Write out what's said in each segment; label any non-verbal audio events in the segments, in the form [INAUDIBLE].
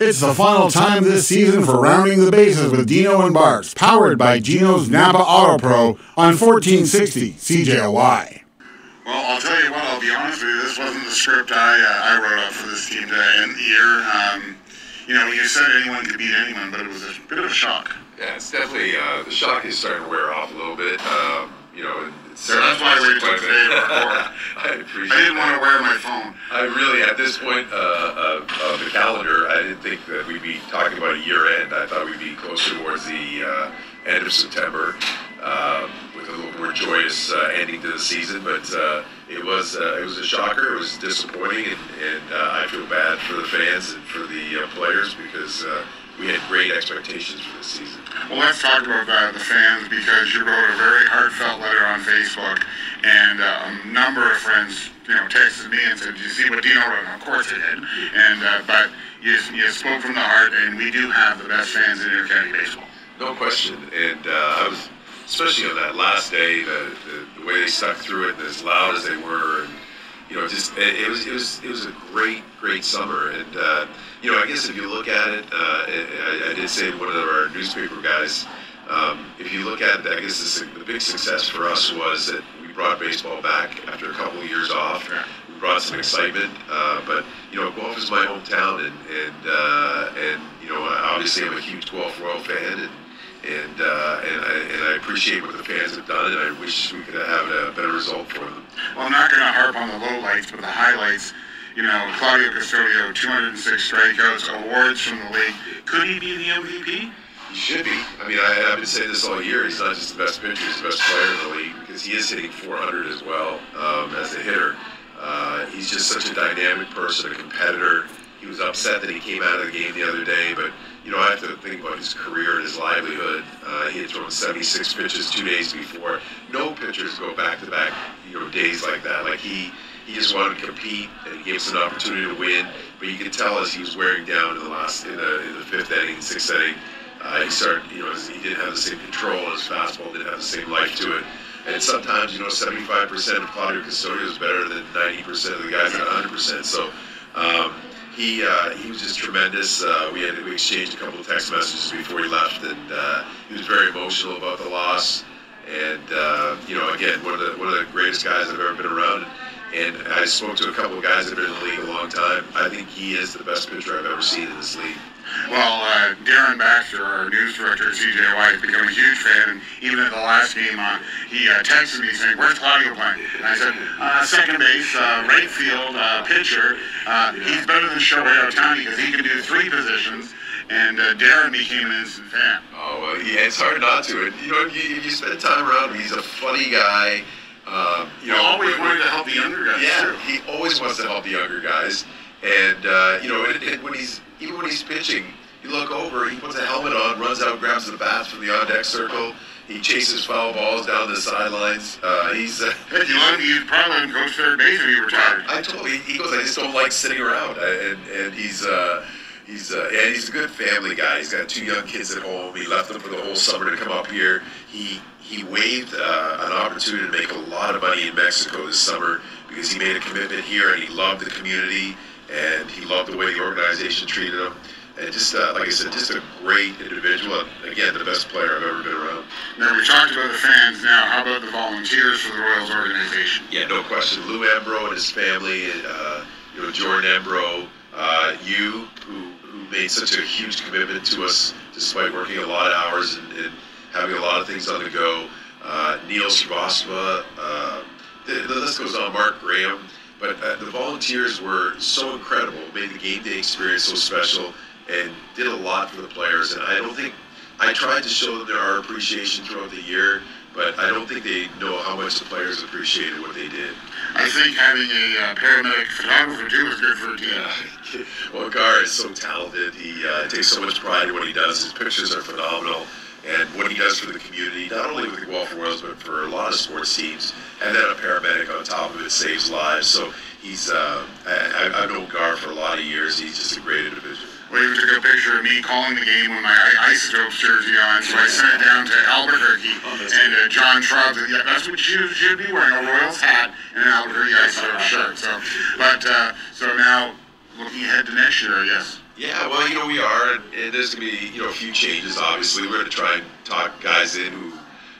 It's the final time this season for Rounding the Bases with Dino and Barks, powered by Gino's Napa Auto Pro on 1460 CJOY. Well, I'll tell you what, I'll be honest with you, this wasn't the script I, uh, I wrote up for this team to end the year. Um, you know, you said anyone could beat anyone, but it was a bit of a shock. Yeah, it's definitely, uh, the shock is starting to wear off a little bit. Um, you know, it's, [LAUGHS] So that's why waited till today to record. I appreciate I didn't that. want to wear my phone. I really, at this point uh, of, of the calendar, I didn't think that we'd be talking about a year end. I thought we'd be closer towards the uh, end of September um, with a little more joyous uh, ending to the season. But uh, it was uh, it was a shocker. It was disappointing, and, and uh, I feel bad for the fans and for the uh, players because uh, we had great expectations for this season. Well, let's talk about uh, the fans because you wrote a very heartfelt letter on Facebook, and uh, a number of friends, you know, texted me and said, "Did you see what Dino wrote?" And of course I did. And uh, but you, you spoke from the heart, and we do have the best fans in Intercounty baseball. No question. And uh, I was, especially on that last day, the, the, the way they stuck through it, and as loud as they were, and you know, just it, it was it was it was a great great summer. And uh, you know, I guess if you look at it, uh, I, I did say to one of our newspaper guys, um, if you look at, it, I guess the, the big success for us was that we brought baseball back after a couple of years off. We brought some excitement, uh, but you know, Guelph is my hometown, and and uh, and you know, obviously I'm a huge Guelph Royal fan, and and uh, and, I, and I appreciate what the fans have done, and I wish we could have a better result for them. Well, I'm not going to harp on the lowlights, but the highlights. You know, Claudio Custodio, 206 strikeouts, awards from the league. Could he be the MVP? He should be. I mean, I, I've been saying this all year. He's not just the best pitcher; he's the best player in the league because he is hitting 400 as well um, as a hitter. Uh, he's just such a dynamic person, a competitor. He was upset that he came out of the game the other day, but you know, I have to think about his career and his livelihood. Uh, he had thrown 76 pitches two days before. No pitchers go back to back, you know, days like that. Like he, he just wanted to compete and give us an opportunity to win. But you could tell as he was wearing down in the last, in the, in the fifth inning, sixth inning, uh, he started, you know, he didn't have the same control. His fastball didn't have the same life to it. And sometimes, you know, 75% of Claudio Custodio is better than 90% of the guys at 100%. So um, he uh, he was just tremendous. Uh, we had we exchanged a couple of text messages before he left, and uh, he was very emotional about the loss. And uh, you know, again, one of the one of the greatest guys I've ever been around. And I spoke to a couple of guys that have been in the league a long time. I think he is the best pitcher I've ever seen in this league. Well, uh, Darren Baxter, our news director at CJOY, has become a huge fan. And even at the last game, uh, he uh, texted me saying, "Where's Claudio playing?" And I said, uh, "Second base, uh, right field, uh, pitcher. Uh, he's better than Shohei Ohtani because he can do three positions." And uh, Darren became an instant fan. Oh, well, yeah, it's hard not to. And, you know, you, you spend time around him. He's a funny guy. Um, you know, always wanted to help the younger guys. Yeah, too. he always wants to help the younger guys. And uh, you know, when he's even when he's pitching, you look over, he puts a helmet on, runs out, grabs the bats from the on deck circle. He chases foul balls down the sidelines. Uh, he's. Uh, [LAUGHS] you him, you probably coach third base when he retired. I told him he goes. I just don't like sitting around, and and he's uh, he's uh, and he's a good family guy. He's got two young kids at home. He left them for the whole summer to come up here. He he waived uh, an opportunity to make a lot of money in Mexico this summer because he made a commitment here and he loved the community and he loved the way the organization treated him. And just uh, like I said, just a great individual. And again, the best player I've ever been around. Now we talked about the fans. Now, how about the volunteers for the Royals organization? Yeah, no question. Lou Ambro and his family, uh, you know, Jordan Ambro, uh, you, who made such a huge commitment to us despite working a lot of hours and, and having a lot of things on the go. Uh, Neil Srivastava, uh, the, the list goes on, Mark Graham. But uh, the volunteers were so incredible, made the game day experience so special, and did a lot for the players. And I don't think, I tried to show them our appreciation throughout the year, but I don't think they know how much the players appreciated what they did. I think having a uh, paramedic photographer too is good for a team. Yeah. [LAUGHS] Well, Gar is so talented. He uh, takes so much pride in what he does. His pictures are phenomenal. And what he does for the community, not only with the Guelph Royals, but for a lot of sports teams. And then a paramedic on top of it saves lives. So he's, uh, I, I- I've known Gar for a lot of years. He's just a great individual. We even took a picture of me calling the game with my I- Isotopes jersey on, so I sent it down to Albuquerque. And uh, John said, yeah, that's what you should be wearing, a Royals hat and an Albuquerque Isotopes shirt. So, but, uh, so now looking ahead to next year, guess. Yeah, well, you know, we are, and, there's going to be, you know, a few changes, obviously. We're going to try and talk guys in who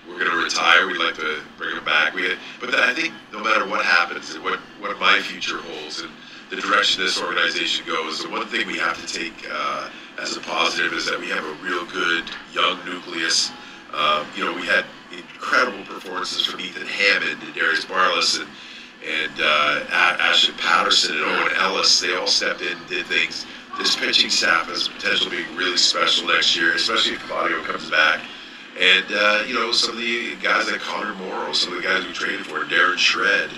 we're going to retire. We'd like to bring them back. We, but I think no matter what happens what, what my future holds and the direction this organization goes, the one thing we have to take uh, as a positive is that we have a real good young nucleus. Um, you know, we had incredible performances from Ethan Hammond and Darius Barless and, and uh, Ashton Patterson and Owen Ellis. They all stepped in and did things. This pitching staff has potential to be really special next year, especially if Claudio comes back. And, uh, you know, some of the guys like Connor Morrow, some of the guys we traded for, Darren Shred,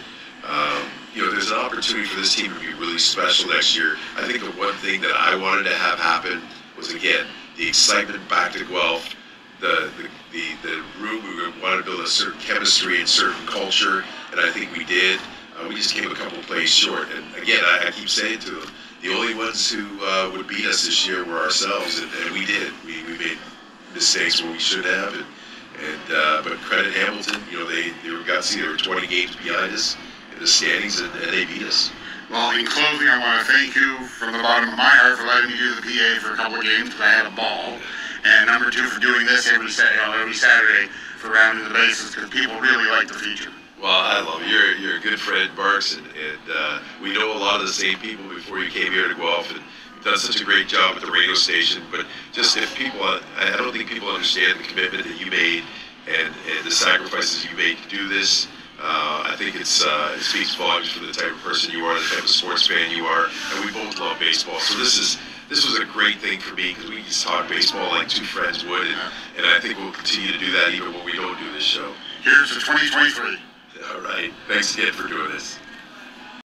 um, you know, there's an opportunity for this team to be really special next year. I think the one thing that I wanted to have happen was, again, the excitement back to Guelph, the, the, the, the room we wanted to build a certain chemistry and certain culture, and I think we did. Uh, we just came a couple of plays short. And again, I, I keep saying to them, the only ones who uh, would beat us this year were ourselves, and, and we did. We, we made mistakes where we should have, and, and uh, but credit Hamilton. You know, they they were gutsy. They were 20 games behind us the standings, and, and they beat us. Well, in closing, I want to thank you from the bottom of my heart for letting me do the PA for a couple of games because I had a ball, and number two for doing this every you know, every Saturday for rounding the bases because people really like the feature. Well, I love you. You're, you're a good friend, Barks, and, and uh, we know a lot of the same people before you came here to Guelph, and you've done such a great job at the radio station. But just if people, I don't think people understand the commitment that you made and, and the sacrifices you made to do this. Uh, I think it's uh, it speaks volumes for the type of person you are, the type of sports fan you are, and we both love baseball. So this is this was a great thing for me because we just talk baseball like two friends would, and, and I think we'll continue to do that even when we don't do this show. Here's the 2023. All right. Thanks again for doing this.